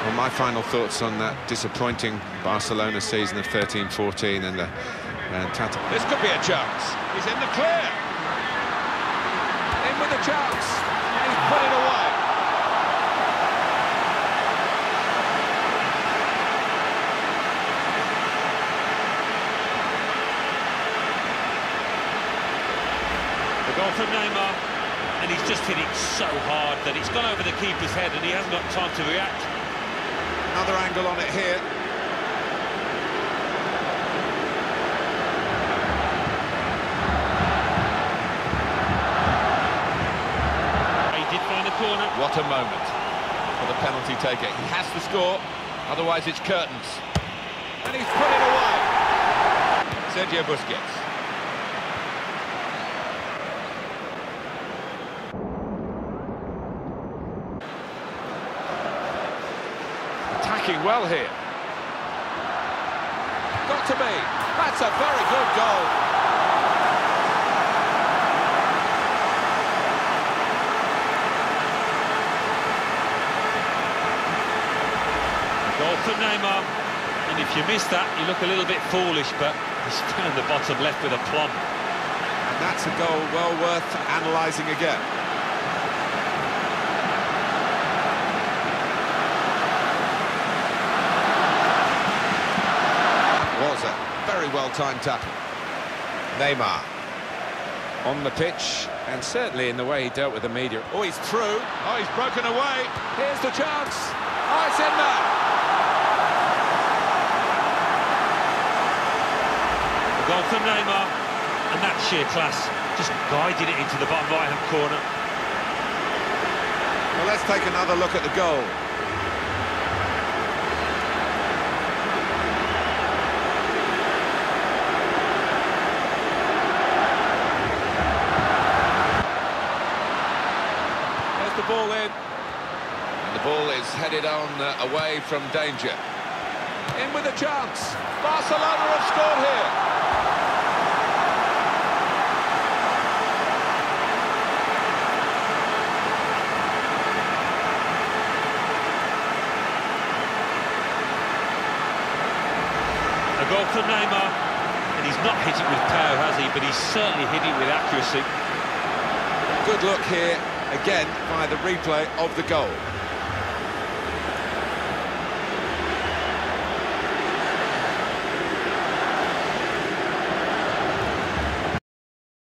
Well, my final thoughts on that disappointing Barcelona season of 13-14 and the and Tata. This could be a chance. He's in the clear. In with a chance. And he's put it away. The goal from Neymar, and he's just hit it so hard that it's gone over the keeper's head and he hasn't got time to react. Another angle on it here. He did find the corner. What a moment for the penalty taker. He has to score, otherwise it's curtains. And he's put it away. Sergio Busquets. Attacking well here. Got to be. That's a very good goal. Goal from Neymar. And if you miss that, you look a little bit foolish, but he's found the bottom left with a plumb. And that's a goal well worth analysing again. That was a very well-timed tackle. Neymar on the pitch, and certainly in the way he dealt with the media. Oh, he's through. Oh, he's broken away. Here's the chance. Oh, it's in there. The goal from Neymar. And that's sheer class. Just guided it into the bottom right-hand corner. Well, let's take another look at the goal. The ball in. And the ball is headed on uh, away from danger. In with a chance. Barcelona have scored here. A goal for Neymar. And he's not hit it with power, has he? But he's certainly hit it with accuracy. Good look here, again, by the replay of the goal.